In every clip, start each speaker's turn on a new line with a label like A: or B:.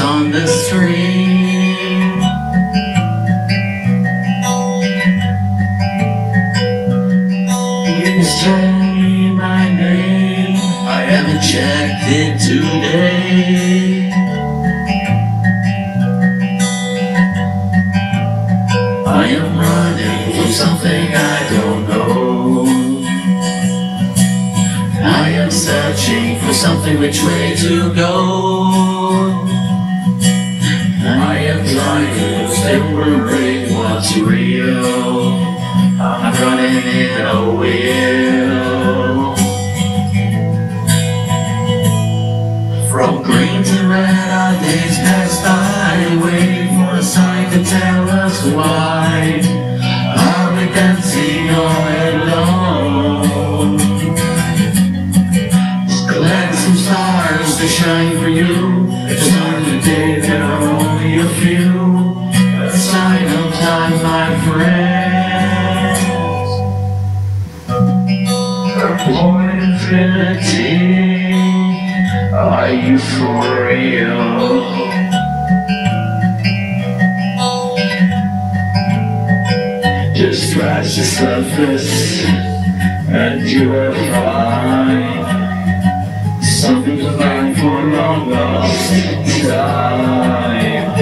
A: on the street. You me my name, I haven't checked it today. I am running from something I don't searching for something which way to go. I am trying to separate what's real. I'm running in a wheel. From green to red, our days pass by, waiting for a sign to tell us why. For infinity, are you for real? Just scratch the surface and you will find something to find for long lost time.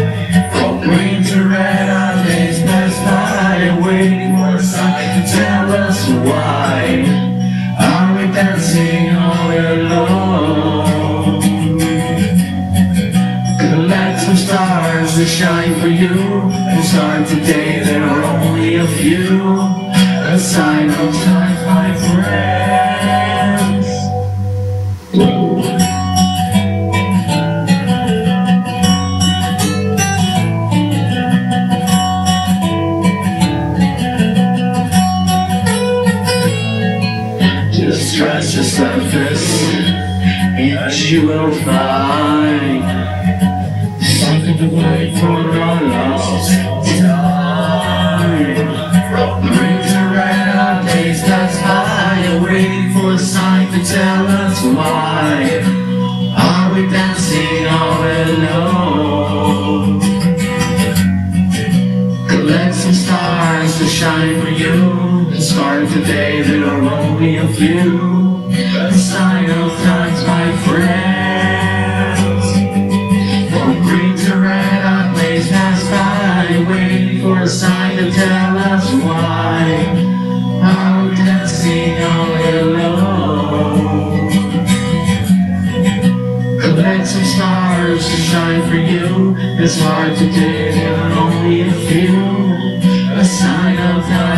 A: From green to red, our days pass by, waiting shine for you. It's hard today, there are only a few. A sign of time, my friends. Just scratch the surface, and you will find something to wait for our lost time. To red, our days pass by, waiting for a sign to tell us why. Are we dancing all alone? Collect some stars to shine for you. It's hard today, there are only a few. A sign of times, my friends. Collect some stars to shine for you. It's hard today, there are only a few. A sign of friend.